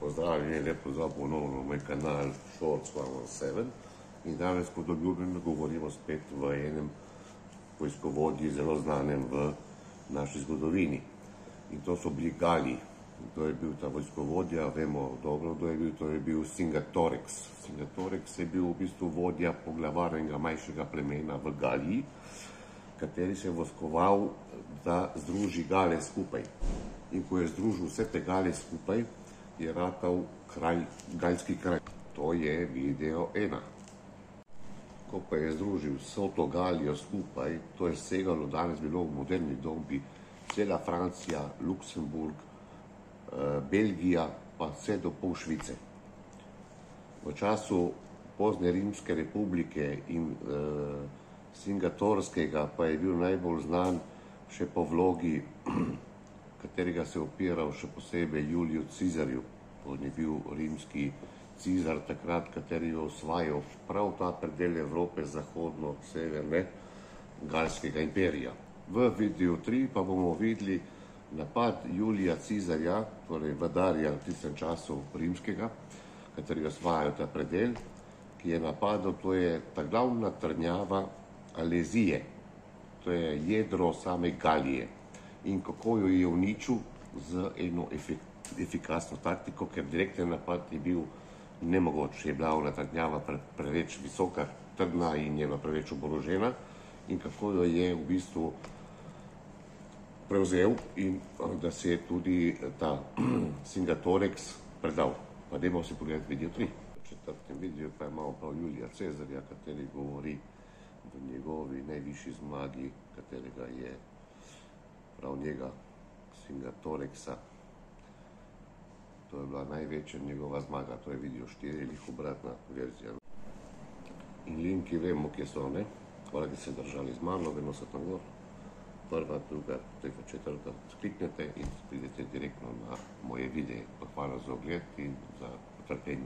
Pozdravljeni, lep pozdrav ponovno na moj kanal Shorts 117 in danes pod obljubljeno govorimo spet v enem vojskovodji zelo znanem v naši zgodovini. In to so bili Gali. To je bil ta vojskovodja, vemo dobro, kdo je bil, to je bil Singatorex. Singatorex je bil v bistvu vodja poglavarnega manjšega plemena v Galiji, kateri se je voskoval, da združi Gale skupaj. In ko je združil vse te Gale skupaj, je ratal kralj, galjski kralj. To je video ena. Ko pa je združil vso to Galijo skupaj, to je segalo, danes bilo v moderni dobi, cela Francija, Luksemburg, Belgija, pa vse do pol Švice. V času pozne Rimske republike in Singatorskega pa je bil najbolj znan še po vlogi katerega se je opiral še posebej Juliju Cizarju. On je bil rimski Cizar takrat, kateri je osvajal prav ta predel Evrope, zahodno, severne, Galskega imperija. V videu 3 pa bomo videli napad Julija Cizarja, torej vladarja v tistem času rimskega, kateri je osvajal ta predel, ki je napadal, to je ta glavna trdnjava Alezije, to je jedro same Galije. In kako jo je uničil? Z eno efikasno taktiko, ker direkten napad je bil nemogoč, je bila ona trdnjava preveč visoka, trdna in je bila preveč oborožena in kako jo je v bistvu prevzel in da se je tudi ta Singatorex predal. Pa dajmo si pogledati video 3. V četrtem videu pa imamo prav Julija Cezarja, kateri govori v njegovi najvišji zmagi, katerega je prav njega, Singatorexa. To je bila največja njegova zmaga, to je video 4 ali obratna verzija. In linki vemo, kje so, ne? Hvala, da ste držali z mano, vedno so tam gor. Prva, druga, tretja, četrta, kliknete in pridete direktno na moje videe. Pa hvala za ogled in za potrpljenje.